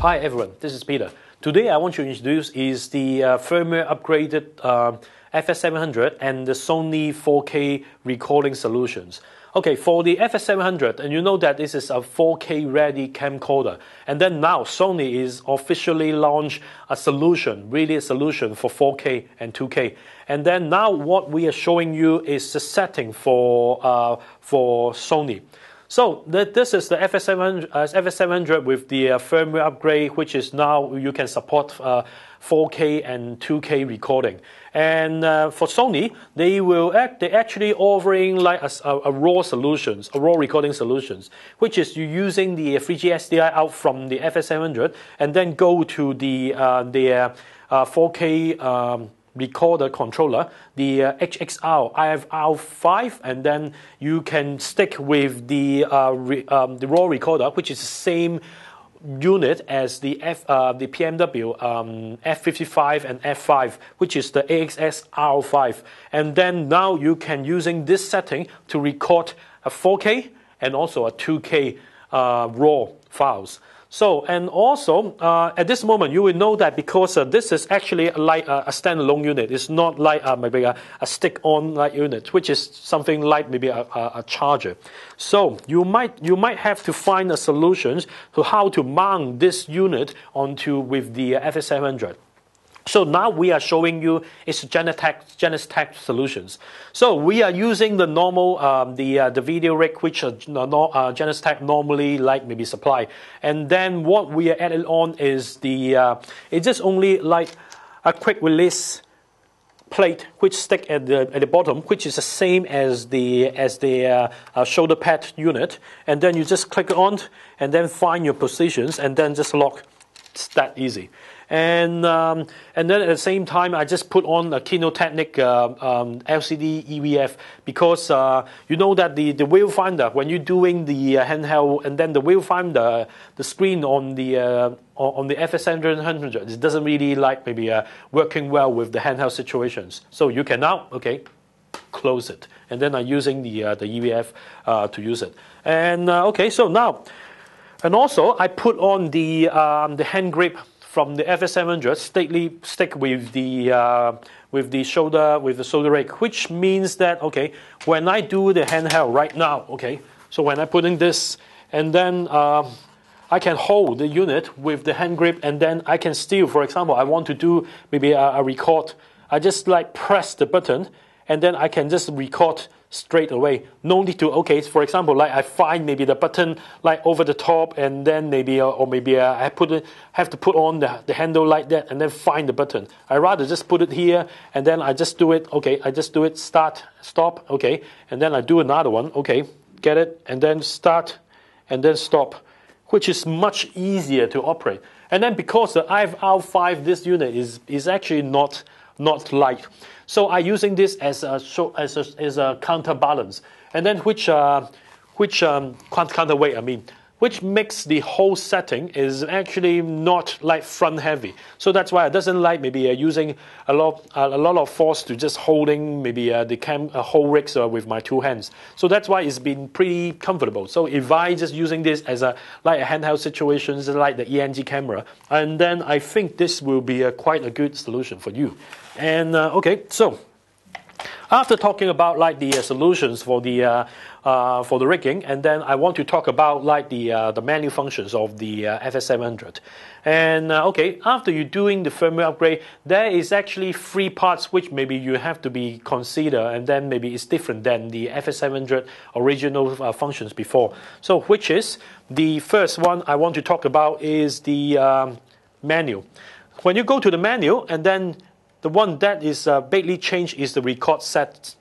Hi everyone, this is Peter. Today I want to introduce is the uh, firmware upgraded uh, FS700 and the Sony 4K recording solutions. Okay, for the FS700, and you know that this is a 4K ready camcorder. And then now Sony is officially launched a solution, really a solution for 4K and 2K. And then now what we are showing you is the setting for, uh, for Sony. So this is the FS700, uh, FS700 with the uh, firmware upgrade, which is now you can support uh, 4K and 2K recording. And uh, for Sony, they will act, they actually offering like a, a, raw solutions, a raw recording solutions, which is you using the 3G SDI out from the FS700 and then go to the uh, the 4K. Uh, um, recorder controller, the uh, HXR IFR5, and then you can stick with the uh, re, um, the raw recorder, which is the same unit as the F uh, the PMW um, F55 and F5, which is the AXS R5, and then now you can using this setting to record a 4K and also a 2K uh, raw files. So, and also uh, at this moment, you will know that because uh, this is actually like a, a, standalone unit. It's not like uh, maybe a, a stick-on like unit, which is something like maybe a, a, charger. So you might you might have to find a solution to how to mount this unit onto with the FS700. So now we are showing you is Genetec, Genestec solutions. So we are using the normal, um, the, uh, the video rig which uh, no, uh, Genestec normally like maybe supply. And then what we are adding on is the, uh, it's just only like a quick release plate which stick at the at the bottom, which is the same as the as the uh, uh, shoulder pad unit, and then you just click on, and then find your positions, and then just lock. It's that easy and um, and then at the same time, I just put on a Kinotehnik uh, um, LCD EVF because uh, you know that the the viewfinder when you're doing the uh, handheld and then the viewfinder the screen on the uh, on the FS700 it doesn't really like maybe uh, working well with the handheld situations. So you can now okay close it and then I'm using the uh, the EVF to use it. And okay, so now. And also, I put on the um, the hand grip from the FS700 stickly stick with the uh, with the shoulder with the shoulder rig, which means that okay, when I do the handheld right now, okay, so when I put in this and then uh, I can hold the unit with the hand grip and then I can still, for example, I want to do maybe a, a record. I just like press the button and then I can just record straight away. No need to, okay, for example, like I find maybe the button like over the top and then maybe, uh, or maybe uh, I put it, have to put on the, the handle like that and then find the button. I rather just put it here and then I just do it, okay, I just do it, start, stop, okay, and then I do another one, okay, get it, and then start, and then stop, which is much easier to operate. And then because the IFR5, this unit is, is actually not, not light. So I'm using this as a, as a, as a counterbalance. And then which, uh, which um, counterweight, I mean, which makes the whole setting is actually not like front heavy. So that's why it doesn't like maybe uh, using a lot, uh, a lot of force to just holding maybe uh, the cam, uh, whole rigs uh, with my two hands. So that's why it's been pretty comfortable. So if I just using this as a like a handheld situation, like the ENG camera, and then I think this will be a, quite a good solution for you. And uh, okay, so after talking about like the uh, solutions for the uh, uh, for the rigging, and then I want to talk about like the the menu functions of the uh, FS700. And okay, after you're doing the firmware upgrade, there is actually three parts which maybe you have to be consider, and then maybe it's different than the FS700 original functions before. So, which is the first one I want to talk about is the um, menu. When you go to the menu and then the one that is uh, badly changed is the record set.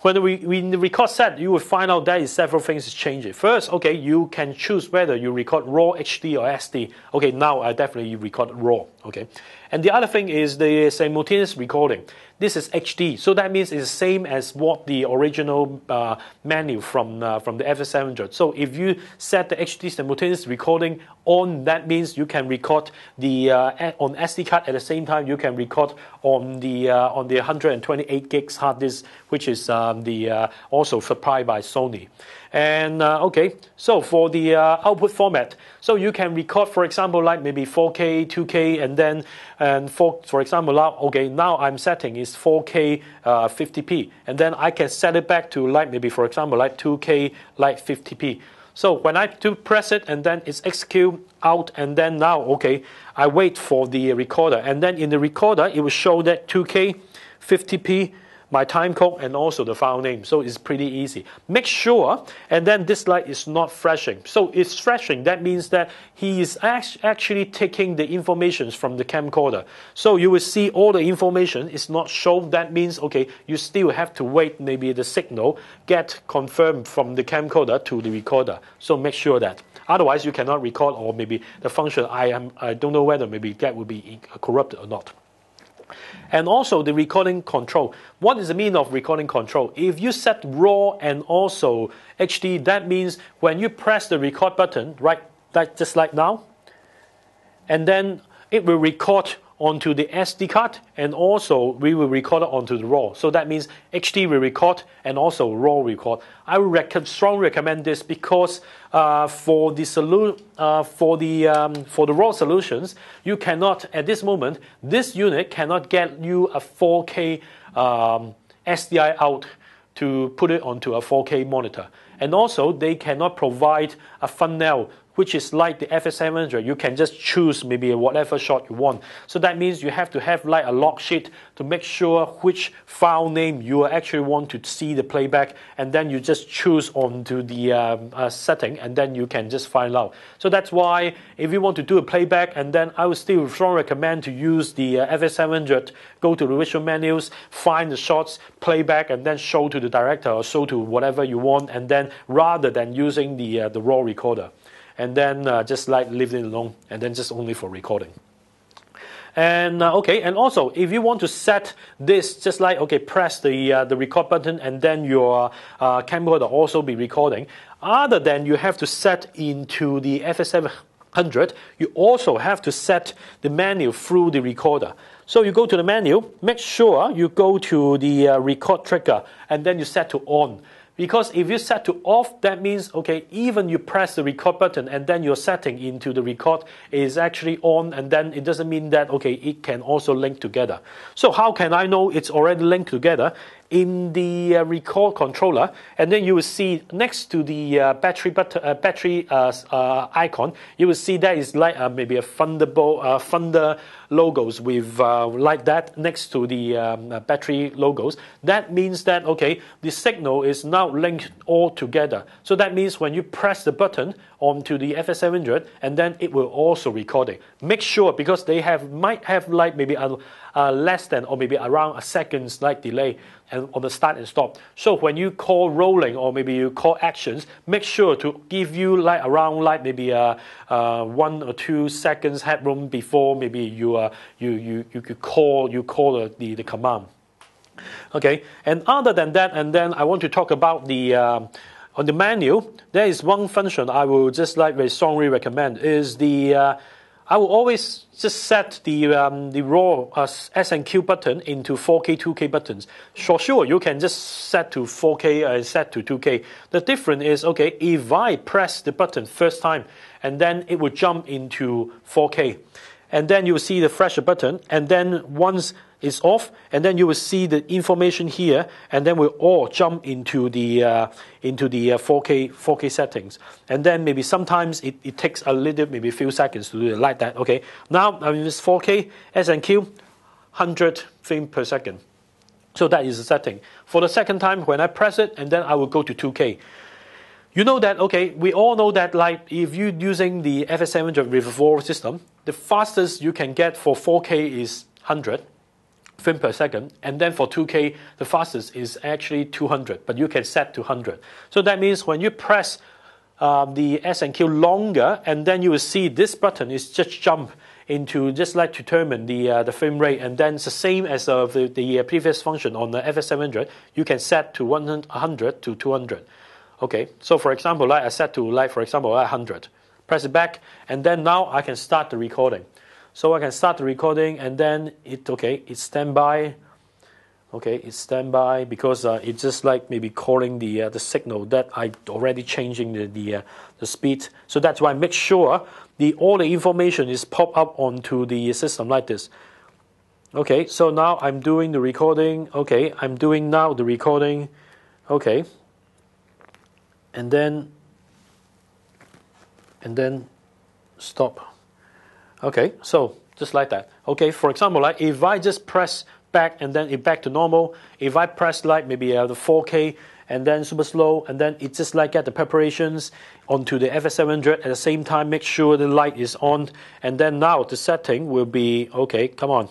When we, in the record set, you will find out there is several things changing. First, okay, you can choose whether you record RAW, HD, or SD. Okay, now I definitely record RAW. Okay, And the other thing is the simultaneous recording. This is HD, so that means it's the same as what the original uh, menu from uh, from the FS700. So if you set the HD simultaneous recording on, that means you can record the uh, on SD card at the same time you can record on the uh, on the 128 gigs hard disk, which is um, the uh, also supplied by Sony. And uh, okay, so for the output format, so you can record, for example, like maybe 4K, 2K, and then and for for example, now okay, now I'm setting is 4K, uh, 50p, and then I can set it back to like maybe for example like 2K, like 50p. So when I do press it and then it's execute out and then now okay, I wait for the recorder and then in the recorder it will show that 2K, 50p my time code and also the file name. So it's pretty easy. Make sure, and then this light is not flashing. So it's flashing. That means that he is actually taking the information from the camcorder. So you will see all the information is not shown. That means, okay, you still have to wait maybe the signal get confirmed from the camcorder to the recorder. So make sure that. Otherwise, you cannot record or maybe the function, I, am, I don't know whether maybe that will be corrupted or not. And also the recording control. What is the mean of recording control? If you set RAW and also HD, that means when you press the record button, right, like just like now, and then it will record onto the SD card, and also we will record it onto the RAW. So that means HD will record and also RAW record. I would rec- strongly recommend this because uh, for the solu- uh, for the um, for the RAW solutions, you cannot at this moment this unit cannot get you a 4K um, SDI out to put it onto a 4K monitor. And also, they cannot provide a funnel which is like the FS700. You can just choose maybe whatever shot you want. So that means you have to have like a log sheet to make sure which file name you actually want to see the playback, and then you just choose onto the um, uh, setting, and then you can just find out. So that's why if you want to do a playback, and then I would still strongly recommend to use the uh, FS700. Go to the visual menus, find the shots, playback, and then show to the director or show to whatever you want, and then rather than using the uh, the raw recorder and then uh, just like leave it alone, and then just only for recording. And uh, okay, and also if you want to set this, just like okay, press the uh, the record button, and then your uh, camcorder also be recording. Other than you have to set into the FS700, you also have to set the menu through the recorder. So you go to the menu, make sure you go to the uh, record trigger, and then you set to on. Because if you set to off, that means, okay, even you press the record button and then your setting into the record is actually on, and then it doesn't mean that, okay, it can also link together. So how can I know it's already linked together? in the uh, record controller, and then you will see next to the uh, battery button, uh, battery uh, uh, icon, you will see that is like uh, maybe a Thunderbolt, Thunder logos with like that next to the um, battery logos. That means that okay, the signal is now linked all together. So that means when you press the button onto the FS700, and then it will also record it. Make sure because they have might have like maybe a uh, less than or maybe around a second's like delay and on the start and stop. So when you call rolling or maybe you call actions, make sure to give you like around like maybe a, uh, uh, one or two seconds headroom before maybe you uh, you you you could call you call the, the, command. Okay, and other than that, and then I want to talk about the. Uh, on the menu, there is one function I will just like very strongly recommend is the uh, I will always just set the um, the raw uh, S and Q button into 4K, 2K buttons. For sure, you can just set to 4K and set to 2K. The difference is okay if I press the button first time and then it will jump into 4K, and then you will see the flash button, and then once it's off, and then you will see the information here, and then we'll all jump into the uh, into the uh, 4K 4K settings, and then maybe sometimes it, it takes a little maybe a few seconds to do it like that. Okay, now I mean it's 4K SNQ, 100 frames per second. So that is the setting. For the second time, when I press it, and then I will go to 2K. You know that okay, we all know that like if you're using the FS700 with a system, the fastest you can get for 4K is 100 frame per second. And then for 2K, the fastest is actually 200, but you can set to 100. So that means when you press um, the S and Q longer, and then you will see this button is just jump into just like determine the uh, the frame rate, and then it's the same as uh, the, the uh, previous function on the FS700. You can set to 100 to 200. Okay, so for example, like I set to like for example 100. Press it back, and then now I can start the recording. So I can start the recording, and then it okay, it standby okay it's standby because uh, it's just like maybe calling the uh, the signal that I already changing the the, uh, the speed. So that's why I make sure the all the information is pop up onto the system like this. Okay so now I'm doing the recording. Okay I'm doing now the recording. Okay and then and then stop. Okay so just like that. Okay for example like if I just press back and then it back to normal. If I press like maybe uh, the 4K and then super slow and then it just like get the preparations onto the FS700 at the same time make sure the light is on and then now the setting will be okay come on.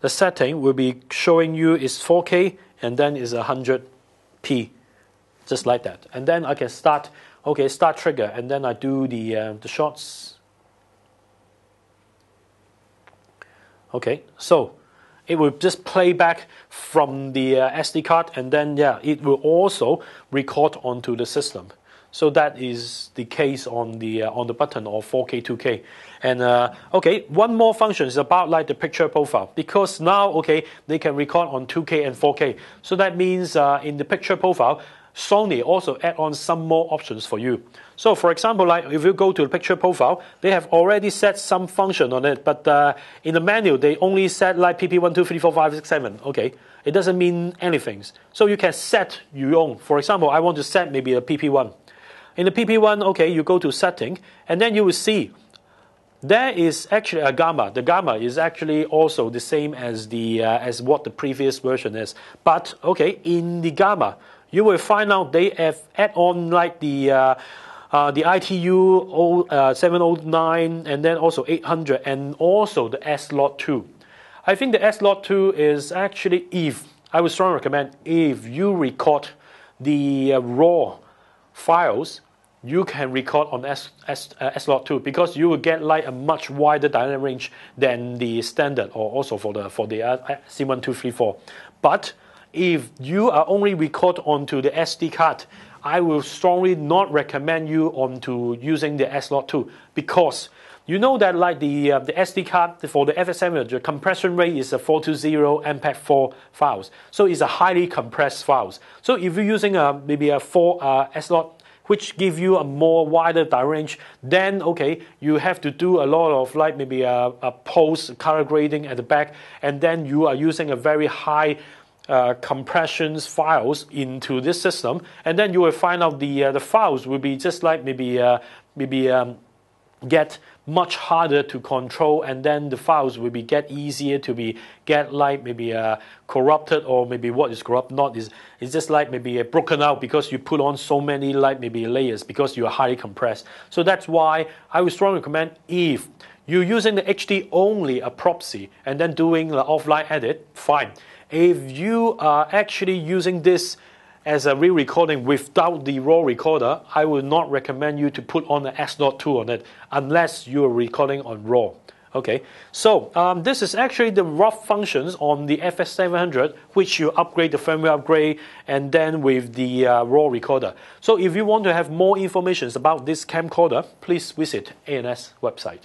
The setting will be showing you is 4K and then is 100p just like that. And then I can start okay start trigger and then I do the uh, the shots. Okay so it will just play back from the uh, SD card and then yeah it will also record onto the system. So that is the case on the uh, on the button of 4K 2K and uh, okay one more function is about like the picture profile. Because now okay they can record on 2K and 4K so that means uh, in the picture profile Sony also add on some more options for you. So for example, like if you go to the picture profile, they have already set some function on it, but uh, in the menu they only set like PP1, 2, 3, 4, 5, 6, 7. Okay, it doesn't mean anything. So you can set your own. For example, I want to set maybe a PP1. In the PP1, okay, you go to setting, and then you will see there is actually a gamma. The gamma is actually also the same as the uh, as what the previous version is. But okay, in the gamma, you will find out they have add on like the uh, uh, the ITU uh, 709 and then also 800 and also the S-Log 2. I think the S-Log 2 is actually if I would strongly recommend if you record the uh, raw files you can record on S, S, uh, S-Log 2 because you will get like a much wider dynamic range than the standard or also for the for the uh, C1234 but if you are only record onto the SD card, I will strongly not recommend you onto using the S-Log 2 because you know that like the uh, the SD card for the FSM, the compression rate is a 420 MPEG 4 files, so it's a highly compressed files. So if you're using a maybe a 4 uh, S Lot which give you a more wider range, then okay, you have to do a lot of like maybe a, a post color grading at the back, and then you are using a very high uh, compressions files into this system, and then you will find out the uh, the files will be just like maybe uh, maybe um, get much harder to control, and then the files will be get easier to be get like maybe uh, corrupted or maybe what is corrupt not is it's just like maybe uh, broken out because you put on so many like maybe layers because you are highly compressed. So that's why I would strongly recommend if you're using the HD only a proxy and then doing the offline edit, fine. If you are actually using this as a real recording without the raw recorder, I would not recommend you to put on the S.2 on it unless you are recording on raw. Okay, so um, this is actually the rough functions on the FS700, which you upgrade the firmware upgrade and then with the uh, raw recorder. So if you want to have more information about this camcorder, please visit A&S website.